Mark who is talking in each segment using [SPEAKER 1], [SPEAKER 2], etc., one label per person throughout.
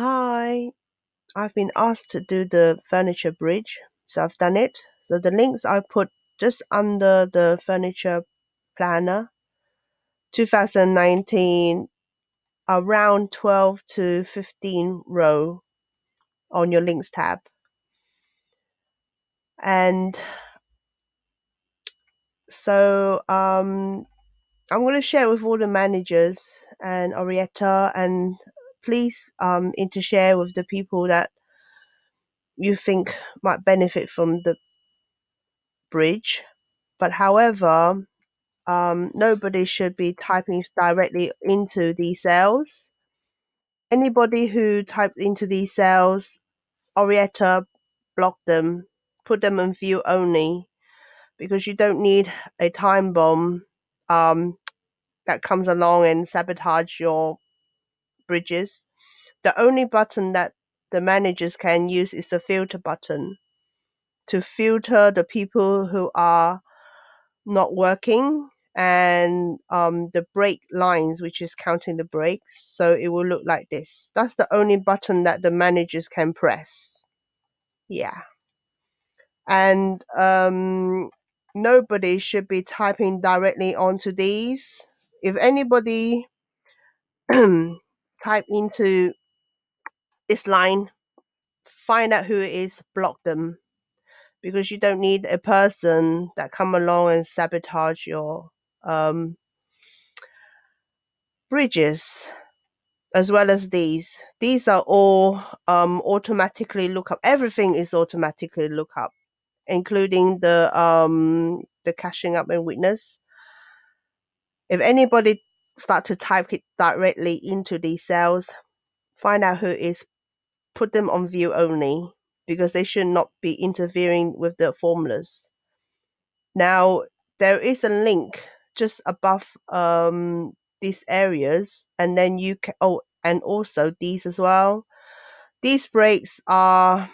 [SPEAKER 1] Hi, I've been asked to do the furniture bridge, so I've done it. So the links I put just under the furniture planner 2019 around 12 to 15 row on your links tab. And so um, I'm going to share with all the managers and Orietta and please um, share with the people that you think might benefit from the bridge. But however, um, nobody should be typing directly into these cells. Anybody who types into these cells, Orietta block them, put them in view only, because you don't need a time bomb um, that comes along and sabotage your bridges. The only button that the managers can use is the filter button to filter the people who are not working and um, the break lines, which is counting the breaks. So it will look like this. That's the only button that the managers can press. Yeah. And um, nobody should be typing directly onto these. If anybody type into this line, find out who it is, block them because you don't need a person that come along and sabotage your um, bridges as well as these. These are all um, automatically look up. Everything is automatically look up, including the um, the cashing up and witness. If anybody start to type it directly into these cells, find out who is, put them on view only because they should not be interfering with the formulas. Now there is a link just above um, these areas and then you can oh and also these as well these breaks are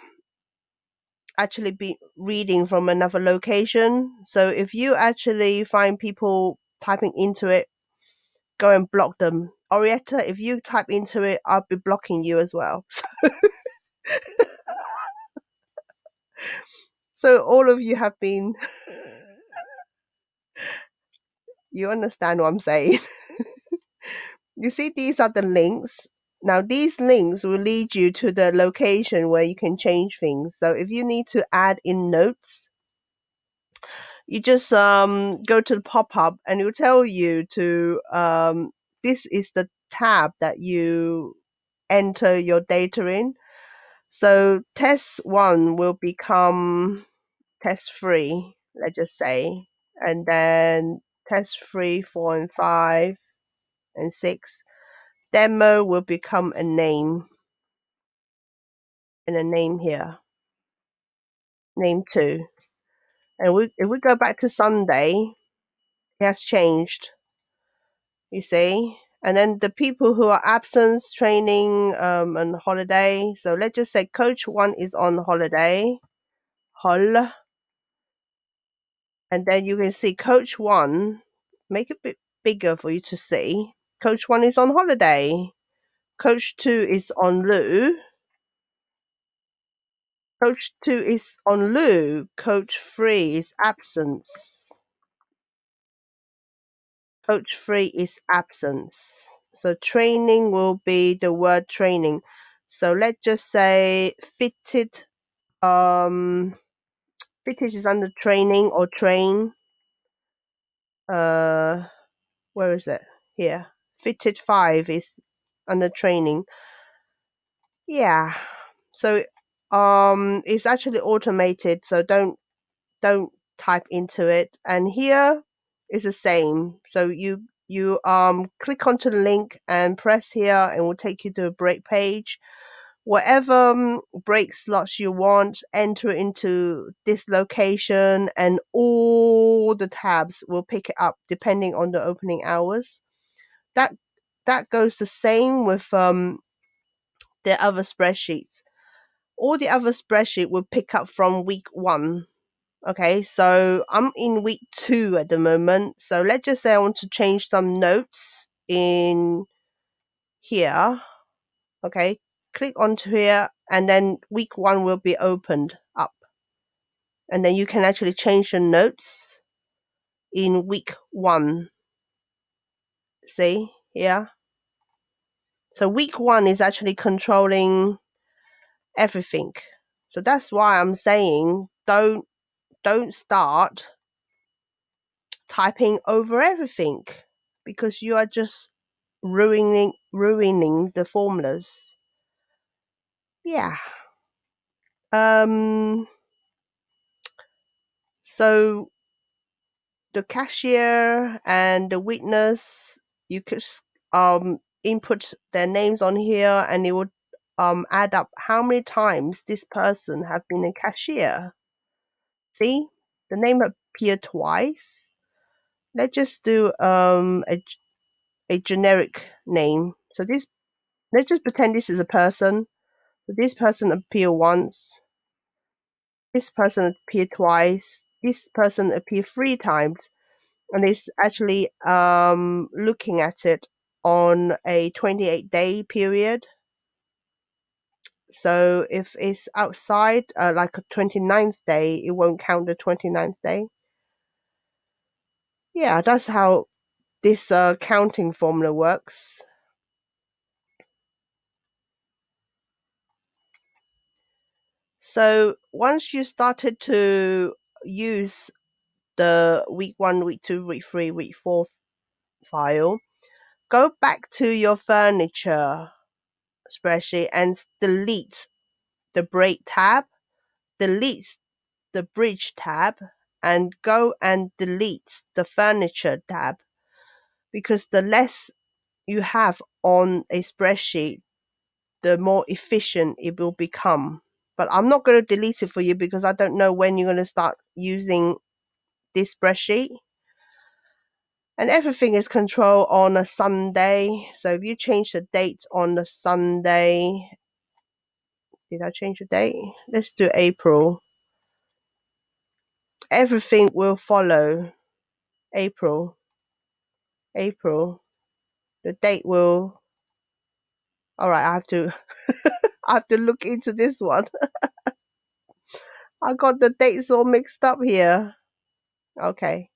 [SPEAKER 1] actually be reading from another location so if you actually find people typing into it go and block them Orietta, if you type into it i'll be blocking you as well so all of you have been you understand what i'm saying You see, these are the links. Now, these links will lead you to the location where you can change things. So if you need to add in notes, you just um, go to the pop-up and it will tell you to, um, this is the tab that you enter your data in. So test one will become test three, let's just say, and then test three, four, and five, and six demo will become a name and a name here, name two. And we, if we go back to Sunday, it has changed, you see. And then the people who are absent, training, um, and holiday. So let's just say coach one is on holiday, hol. And then you can see coach one, make it a bit bigger for you to see. Coach one is on holiday. Coach two is on loo Coach two is on leave. Coach three is absence. Coach three is absence. So training will be the word training. So let's just say fitted. Um, fitted is under training or train. Uh, where is it? Here. Fitted five is under training. Yeah. So um, it's actually automated. So don't don't type into it. And here is the same. So you you um click onto the link and press here and it will take you to a break page. Whatever um, break slots you want, enter into this location and all the tabs will pick it up depending on the opening hours. That that goes the same with um the other spreadsheets. All the other spreadsheet will pick up from week one Okay, so I'm in week two at the moment. So let's just say I want to change some notes in here. Okay, click onto here and then week one will be opened up. And then you can actually change the notes in week one. See here? So week one is actually controlling everything. So that's why I'm saying don't don't start typing over everything because you are just ruining ruining the formulas. Yeah. Um so the cashier and the witness you could um input their names on here and it would um add up how many times this person have been a cashier. See? The name appear twice. Let's just do um a a generic name. So this let's just pretend this is a person. So this person appear once. This person appear twice. This person appear three times. And it's actually um, looking at it on a 28 day period. So if it's outside, uh, like a 29th day, it won't count the 29th day. Yeah, that's how this uh, counting formula works. So once you started to use the week one, week two, week three, week four file, go back to your furniture spreadsheet and delete the break tab, delete the bridge tab, and go and delete the furniture tab because the less you have on a spreadsheet, the more efficient it will become but I'm not going to delete it for you because I don't know when you're going to start using this spreadsheet. And everything is controlled on a Sunday. So if you change the date on the Sunday, did I change the date? Let's do April. Everything will follow April. April. The date will. All right, I have to. I have to look into this one. I got the dates all mixed up here. Okay.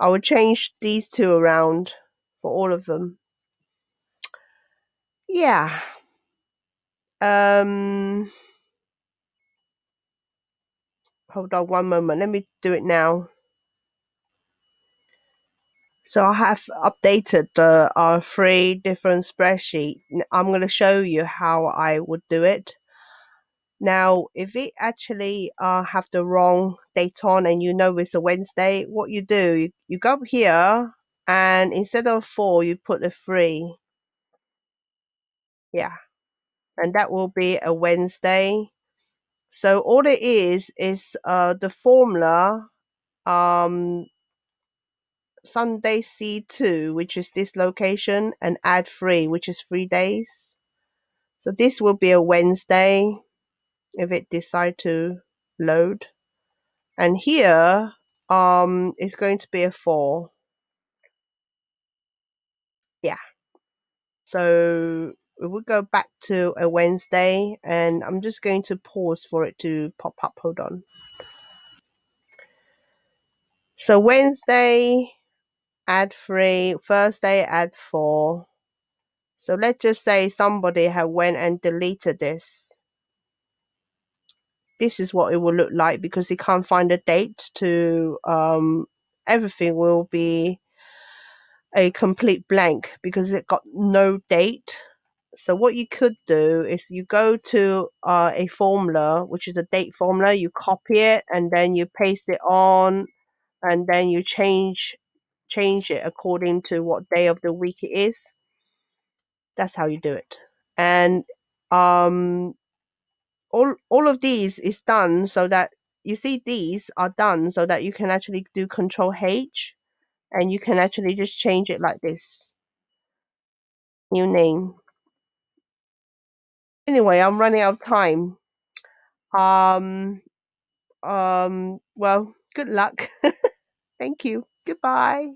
[SPEAKER 1] I will change these two around for all of them. Yeah. Um, hold on one moment. Let me do it now. So I have updated uh, three different spreadsheet. I'm going to show you how I would do it. Now, if it actually uh, have the wrong date on and you know it's a Wednesday, what you do, you, you go up here and instead of four, you put a three. Yeah. And that will be a Wednesday. So all it is, is uh, the formula um, Sunday C2, which is this location, and add three, which is three days. So this will be a Wednesday if it decide to load. And here, um, it's going to be a four. Yeah. So we will go back to a Wednesday and I'm just going to pause for it to pop up. Hold on. So Wednesday, add three, Thursday, add four. So let's just say somebody had went and deleted this. This is what it will look like because he can't find a date to, um, everything will be a complete blank because it got no date. So what you could do is you go to uh, a formula, which is a date formula, you copy it and then you paste it on and then you change change it according to what day of the week it is. That's how you do it. And um, all all of these is done so that you see these are done so that you can actually do control H and you can actually just change it like this. New name. Anyway, I'm running out of time. Um um well, good luck. Thank you. Goodbye.